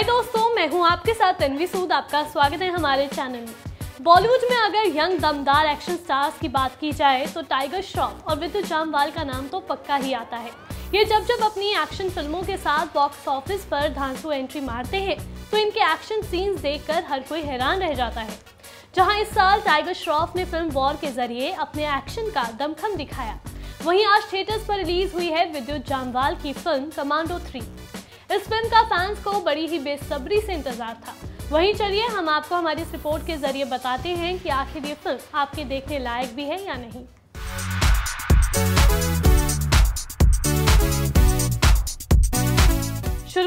हाय दोस्तों, मैं हूँ आपके साथ तन्वी सूद। आपका स्वागत है हमारे चैनल में। बॉलीवुड में अगर यंग दमदार एक्शन स्टार्स की बात की जाए तो टाइगर श्रॉफ और विद्युत जामवाल का नाम तो पक्का ही आता है। ये जब जब अपनी एक्शन फ़िल्मों के साथ बॉक्स ऑफ़िस पर धांसू एंट्री मारते हैं तो इनके एक्शन सीन्स देखकर हर कोई हैरान रह जाता है। जहाँ इस साल टाइगर श्रॉफ ने फ़िल्म वॉर के ज़रिए अपने एक्शन का दमखम दिखाया। वहीं आज थिएटर्स पर रिलीज़ हुई है विद्युत जामवाल की फ़िल्म कमांडो थ्री इस फ़िल्म का फैंस को बड़ी ही बेसब्री से इंतज़ार था। वहीं चलिए, हम आपको हमारी इस रिपोर्ट के ज़रिए बताते हैं कि आखिर ये फ़िल्म आपके देखने लायक भी है या नहीं।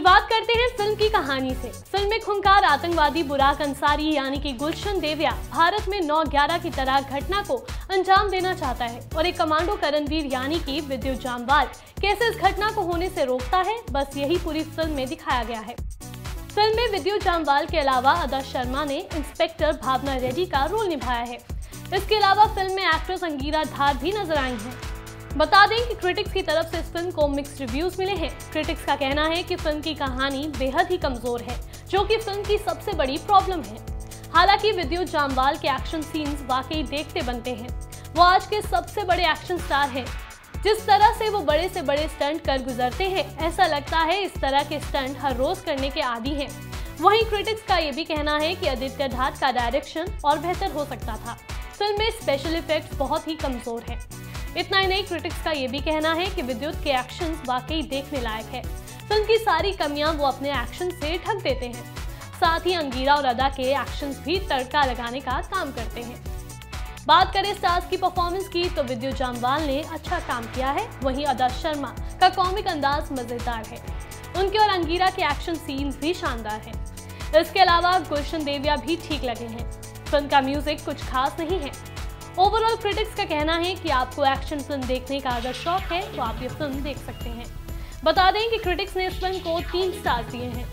शुरुआत करते हैं फ़िल्म की कहानी से। फ़िल्म में खुंकार आतंकवादी बुराक अंसारी यानी कि गुलशन देविया भारत में 9-11 की तरह घटना को अंजाम देना चाहता है और एक कमांडो करणवीर यानी कि विद्युत जामवाल कैसे इस घटना को होने से रोकता है, बस यही पूरी फ़िल्म में दिखाया गया है। फ़िल्म में विद्युत जामवाल के अलावा अदा शर्मा ने इंस्पेक्टर भावना रेड्डी का रोल निभाया है। इसके अलावा फ़िल्म में एक्ट्रेस अंगीरा धार भी नज़र आई हैं। बता दें कि क्रिटिक्स की तरफ़ से इस फ़िल्म को मिक्स रिव्यूज़ मिले हैं। क्रिटिक्स का कहना है कि फ़िल्म की कहानी बेहद ही कमज़ोर है, जो कि फ़िल्म की सबसे बड़ी प्रॉब्लम है। हालाँकि विद्युत जामवाल के एक्शन सीन्स वाकई देखते बनते हैं। वो आज के सबसे बड़े एक्शन स्टार हैं। जिस तरह से वो बड़े से बड़े स्टंट कर गुजरते हैं, ऐसा लगता है इस तरह के स्टंट हर रोज करने के आदि हैं। वहीं क्रिटिक्स का ये भी कहना है कि आदित्य ढाट का डायरेक्शन और बेहतर हो सकता था। फ़िल्म में स्पेशल इफ़ेक्ट बहुत ही कमज़ोर है। इतना ही नहीं क्रिटिक्स का ये भी कहना है कि विद्युत के एक्शन वाकई देखने लायक है। फ़िल्म की सारी कमियाँ वो अपने एक्शन से ढक देते हैं। साथ ही अंगीरा और अदा के एक्शन भी तड़का लगाने का काम करते हैं। बात करें स्टार्स की परफॉर्मेंस की तो विद्युत जामवाल ने अच्छा काम किया है। वहीं अदा शर्मा का कॉमिक अंदाज मज़ेदार है। उनके और अंगीरा के एक्शन सीन्स भी शानदार हैं। इसके अलावा गुलशन देविया भी ठीक लगे हैं। फ़िल्म का म्यूज़िक कुछ खास नहीं है। ओवरऑल क्रिटिक्स का कहना है कि आपको एक्शन फ़िल्म देखने का अगर शौक है तो आप ये फ़िल्म देख सकते हैं। बता दें कि क्रिटिक्स ने इस फ़िल्म को तीन स्टार दिए हैं।